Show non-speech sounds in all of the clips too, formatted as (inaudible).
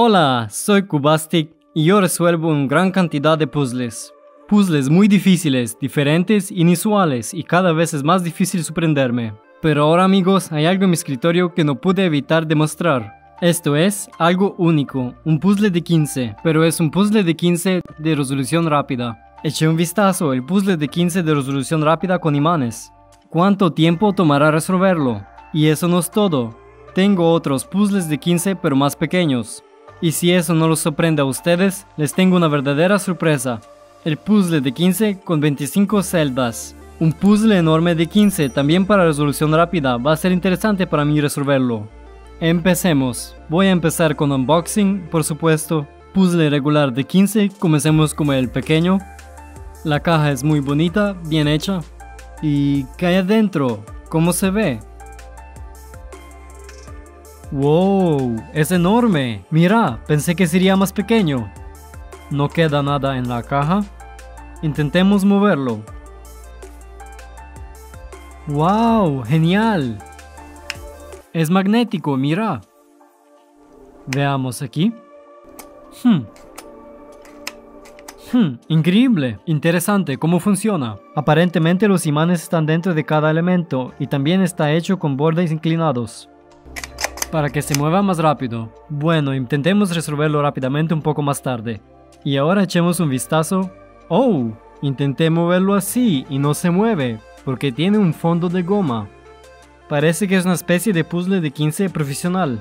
Hola, soy Kubastic y yo resuelvo una gran cantidad de puzzles. Puzzles muy difíciles, diferentes, inusuales y cada vez es más difícil sorprenderme. Pero ahora amigos, hay algo en mi escritorio que no pude evitar demostrar. Esto es algo único, un puzzle de 15, pero es un puzzle de 15 de resolución rápida. Eché un vistazo, el puzzle de 15 de resolución rápida con imanes. ¿Cuánto tiempo tomará resolverlo? Y eso no es todo. Tengo otros puzzles de 15 pero más pequeños. Y si eso no los sorprende a ustedes, les tengo una verdadera sorpresa. El puzzle de 15 con 25 celdas. Un puzzle enorme de 15 también para resolución rápida. Va a ser interesante para mí resolverlo. Empecemos. Voy a empezar con unboxing, por supuesto. Puzzle regular de 15. Comencemos con el pequeño. La caja es muy bonita, bien hecha. ¿Y qué hay adentro? ¿Cómo se ve? ¡Wow! ¡Es enorme! Mira, pensé que sería más pequeño. No queda nada en la caja. Intentemos moverlo. ¡Wow! ¡Genial! Es magnético, mira. Veamos aquí. Hmm. Hmm, increíble, interesante, ¿cómo funciona? Aparentemente los imanes están dentro de cada elemento y también está hecho con bordes inclinados para que se mueva más rápido. Bueno, intentemos resolverlo rápidamente un poco más tarde. Y ahora echemos un vistazo. ¡Oh! Intenté moverlo así y no se mueve, porque tiene un fondo de goma. Parece que es una especie de puzzle de 15 profesional.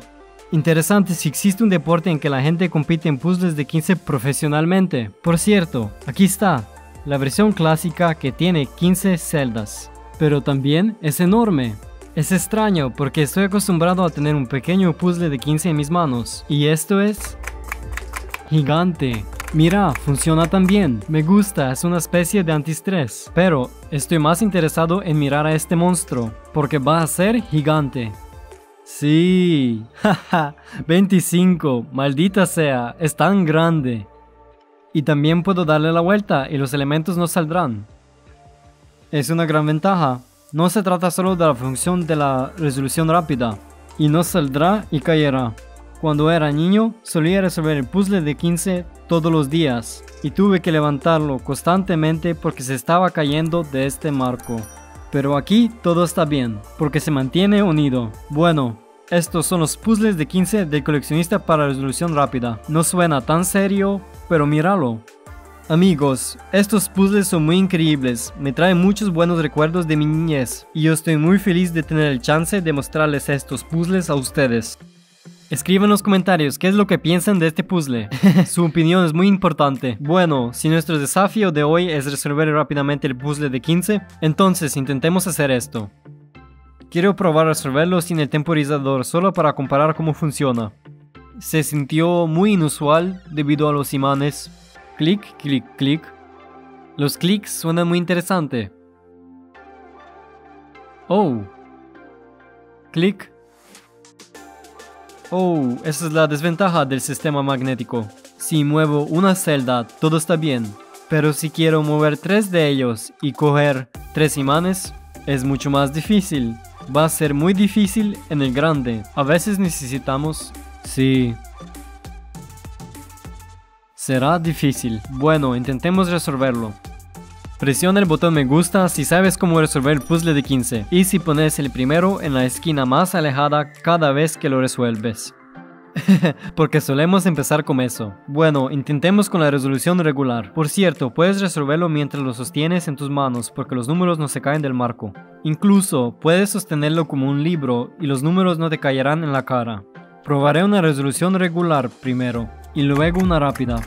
Interesante si existe un deporte en que la gente compite en puzzles de 15 profesionalmente. Por cierto, aquí está, la versión clásica que tiene 15 celdas. Pero también es enorme. Es extraño porque estoy acostumbrado a tener un pequeño puzzle de 15 en mis manos. Y esto es... Gigante. Mira, funciona también. Me gusta, es una especie de antiestrés. Pero estoy más interesado en mirar a este monstruo, porque va a ser gigante. Sí, (laughs) jaja, 25, maldita sea, es tan grande. Y también puedo darle la vuelta y los elementos no saldrán. Es una gran ventaja, no se trata solo de la función de la resolución rápida, y no saldrá y caerá. Cuando era niño, solía resolver el puzzle de 15 todos los días, y tuve que levantarlo constantemente porque se estaba cayendo de este marco. Pero aquí todo está bien, porque se mantiene unido. Bueno, estos son los puzzles de 15 del coleccionista para resolución rápida. No suena tan serio, pero míralo. Amigos, estos puzzles son muy increíbles, me traen muchos buenos recuerdos de mi niñez y yo estoy muy feliz de tener el chance de mostrarles estos puzzles a ustedes. Escriban en los comentarios qué es lo que piensan de este puzzle. (laughs) Su opinión es muy importante. Bueno, si nuestro desafío de hoy es resolver rápidamente el puzzle de 15, entonces intentemos hacer esto. Quiero probar resolverlo sin el temporizador solo para comparar cómo funciona. Se sintió muy inusual debido a los imanes, Clic, clic, clic. Los clics suenan muy interesante. Oh. Clic. Oh, esa es la desventaja del sistema magnético. Si muevo una celda, todo está bien. Pero si quiero mover tres de ellos y coger tres imanes, es mucho más difícil. Va a ser muy difícil en el grande. A veces necesitamos... Sí, Será difícil. Bueno, intentemos resolverlo. Presiona el botón me gusta si sabes cómo resolver el puzzle de 15 y si pones el primero en la esquina más alejada cada vez que lo resuelves. (laughs) Porque solemos empezar con eso. Bueno, intentemos con la resolución regular. Por cierto, puedes resolverlo mientras lo sostienes en tus manos porque los números no se caen del marco. Incluso, puedes sostenerlo como un libro y los números no te caerán en la cara. Probaré una resolución regular primero y luego una rápida.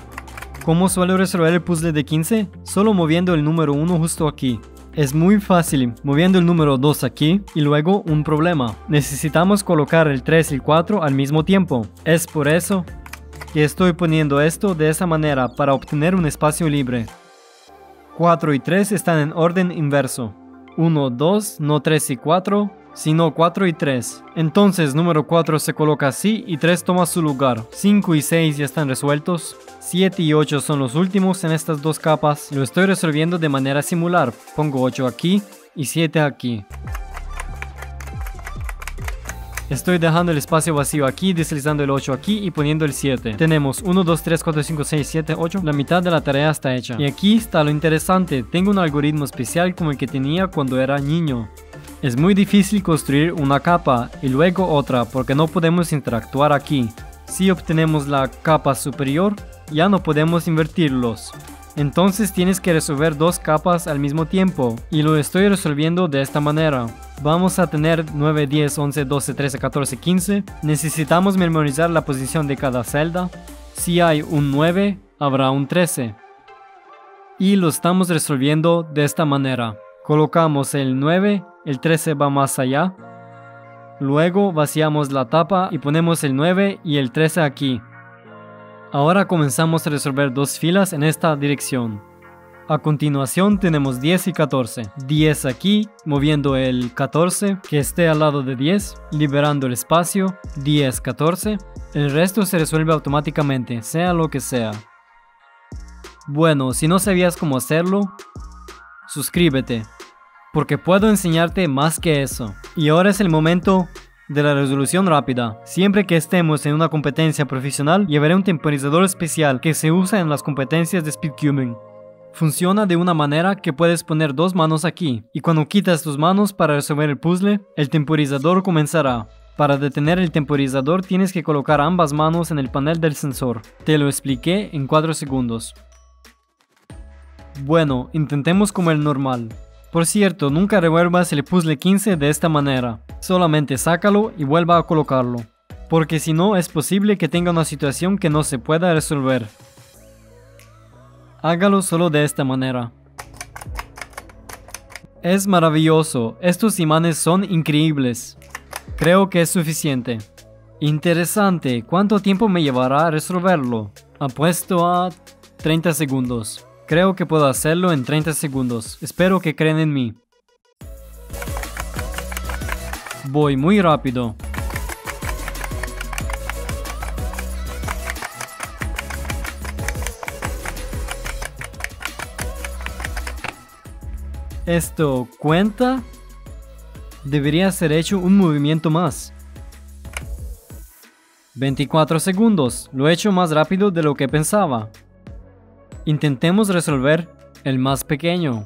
¿Cómo suelo resolver el puzzle de 15? Solo moviendo el número 1 justo aquí. Es muy fácil, moviendo el número 2 aquí y luego un problema. Necesitamos colocar el 3 y el 4 al mismo tiempo. Es por eso que estoy poniendo esto de esa manera para obtener un espacio libre. 4 y 3 están en orden inverso. 1, 2, no 3 y 4, sino 4 y 3. Entonces número 4 se coloca así y 3 toma su lugar. 5 y 6 ya están resueltos. 7 y 8 son los últimos en estas dos capas. Lo estoy resolviendo de manera similar. Pongo 8 aquí y 7 aquí. Estoy dejando el espacio vacío aquí, deslizando el 8 aquí y poniendo el 7. Tenemos 1, 2, 3, 4, 5, 6, 7, 8. La mitad de la tarea está hecha. Y aquí está lo interesante. Tengo un algoritmo especial como el que tenía cuando era niño. Es muy difícil construir una capa y luego otra porque no podemos interactuar aquí. Si obtenemos la capa superior, ya no podemos invertirlos. Entonces tienes que resolver dos capas al mismo tiempo y lo estoy resolviendo de esta manera. Vamos a tener 9, 10, 11, 12, 13, 14, 15. Necesitamos memorizar la posición de cada celda. Si hay un 9, habrá un 13. Y lo estamos resolviendo de esta manera. Colocamos el 9, el 13 va más allá. Luego vaciamos la tapa y ponemos el 9 y el 13 aquí. Ahora comenzamos a resolver dos filas en esta dirección. A continuación tenemos 10 y 14. 10 aquí, moviendo el 14 que esté al lado de 10, liberando el espacio, 10, 14. El resto se resuelve automáticamente, sea lo que sea. Bueno, si no sabías cómo hacerlo, suscríbete, porque puedo enseñarte más que eso. Y ahora es el momento de la resolución rápida. Siempre que estemos en una competencia profesional, llevaré un temporizador especial que se usa en las competencias de speedcubing. Funciona de una manera que puedes poner dos manos aquí, y cuando quitas tus manos para resolver el puzzle, el temporizador comenzará. Para detener el temporizador tienes que colocar ambas manos en el panel del sensor. Te lo expliqué en 4 segundos. Bueno, intentemos como el normal. Por cierto, nunca revuelvas el puzzle 15 de esta manera. Solamente sácalo y vuelva a colocarlo. Porque si no es posible que tenga una situación que no se pueda resolver. Hágalo solo de esta manera. Es maravilloso, estos imanes son increíbles. Creo que es suficiente. Interesante, ¿cuánto tiempo me llevará a resolverlo? Apuesto a 30 segundos. Creo que puedo hacerlo en 30 segundos. Espero que crean en mí. Voy muy rápido. ¿Esto cuenta? Debería ser hecho un movimiento más. 24 segundos. Lo he hecho más rápido de lo que pensaba. Intentemos resolver el más pequeño.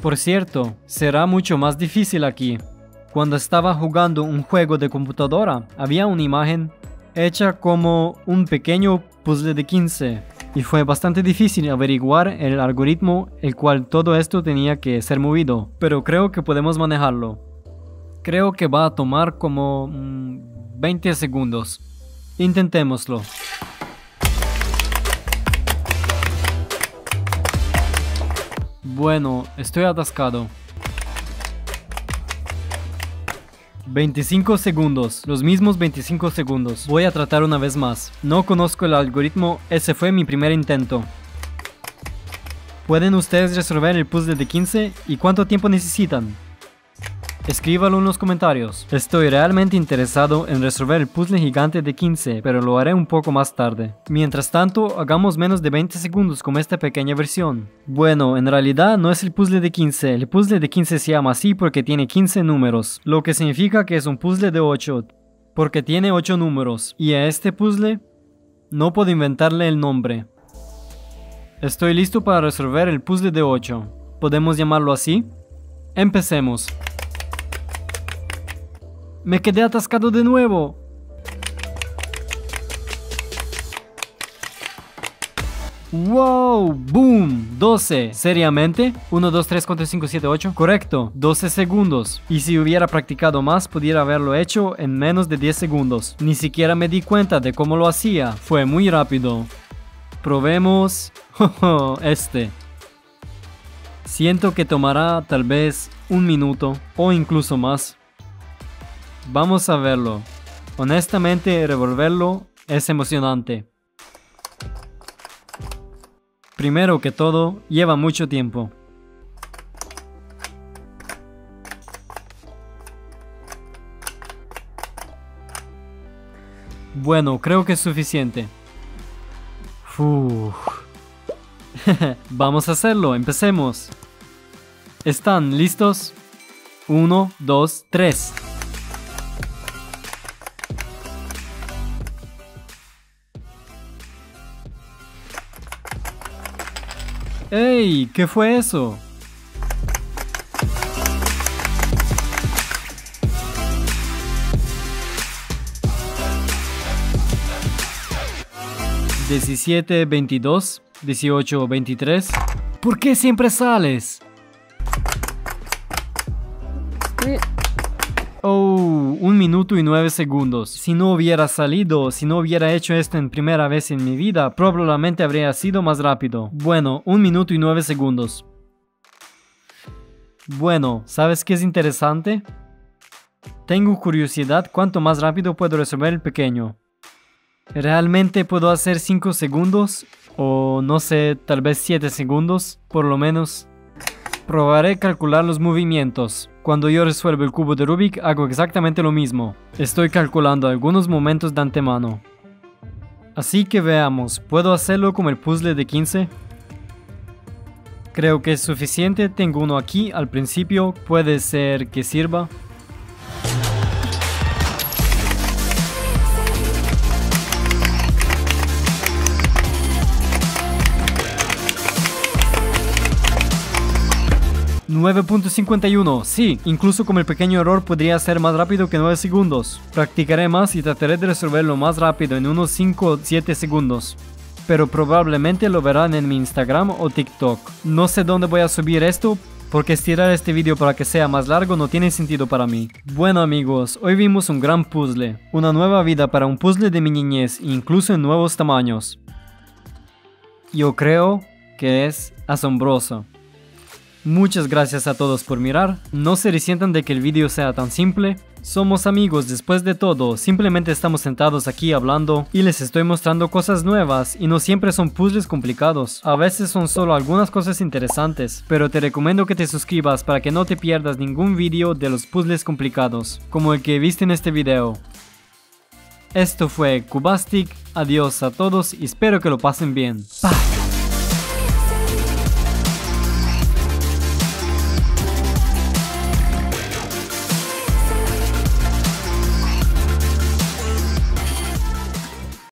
Por cierto, será mucho más difícil aquí. Cuando estaba jugando un juego de computadora, había una imagen hecha como un pequeño puzzle de 15 y fue bastante difícil averiguar el algoritmo el cual todo esto tenía que ser movido, pero creo que podemos manejarlo. Creo que va a tomar como 20 mm, segundos. Intentémoslo. Bueno, estoy atascado. 25 segundos, los mismos 25 segundos. Voy a tratar una vez más. No conozco el algoritmo, ese fue mi primer intento. ¿Pueden ustedes resolver el puzzle de 15? ¿Y cuánto tiempo necesitan? Escríbalo en los comentarios. Estoy realmente interesado en resolver el puzzle gigante de 15, pero lo haré un poco más tarde. Mientras tanto, hagamos menos de 20 segundos con esta pequeña versión. Bueno, en realidad no es el puzzle de 15, el puzzle de 15 se llama así porque tiene 15 números, lo que significa que es un puzzle de 8, porque tiene 8 números, y a este puzzle no puedo inventarle el nombre. Estoy listo para resolver el puzzle de 8. ¿Podemos llamarlo así? Empecemos. Me quedé atascado de nuevo. ¡Wow! ¡Boom! 12. ¿Seriamente? 1, 2, 3, 4, 5, 7, 8. Correcto. 12 segundos. Y si hubiera practicado más, pudiera haberlo hecho en menos de 10 segundos. Ni siquiera me di cuenta de cómo lo hacía. Fue muy rápido. Probemos... (laughs) este. Siento que tomará tal vez un minuto o incluso más. Vamos a verlo. Honestamente, revolverlo es emocionante. Primero que todo, lleva mucho tiempo. Bueno, creo que es suficiente. (laughs) Vamos a hacerlo, empecemos. ¿Están listos? 1, 2, 3. ¡Ey! ¿Qué fue eso? ¿17, 22? ¿18, 23? ¿Por qué siempre sales? Oh, un minuto y nueve segundos. Si no hubiera salido, si no hubiera hecho esto en primera vez en mi vida, probablemente habría sido más rápido. Bueno, un minuto y nueve segundos. Bueno, ¿sabes qué es interesante? Tengo curiosidad cuánto más rápido puedo resolver el pequeño. ¿Realmente puedo hacer 5 segundos? O no sé, tal vez 7 segundos, por lo menos. Probaré calcular los movimientos. Cuando yo resuelvo el cubo de Rubik hago exactamente lo mismo. Estoy calculando algunos momentos de antemano. Así que veamos, ¿puedo hacerlo como el puzzle de 15? Creo que es suficiente, tengo uno aquí al principio, puede ser que sirva. 9.51, sí, incluso con el pequeño error podría ser más rápido que 9 segundos. Practicaré más y trataré de resolverlo más rápido en unos 5 o 7 segundos. Pero probablemente lo verán en mi Instagram o TikTok. No sé dónde voy a subir esto, porque estirar este vídeo para que sea más largo no tiene sentido para mí. Bueno amigos, hoy vimos un gran puzzle, una nueva vida para un puzzle de mi niñez, incluso en nuevos tamaños. Yo creo que es asombroso. Muchas gracias a todos por mirar, no se resientan de que el vídeo sea tan simple, somos amigos después de todo, simplemente estamos sentados aquí hablando y les estoy mostrando cosas nuevas y no siempre son puzzles complicados, a veces son solo algunas cosas interesantes, pero te recomiendo que te suscribas para que no te pierdas ningún vídeo de los puzzles complicados, como el que viste en este video. Esto fue Cubastic, adiós a todos y espero que lo pasen bien.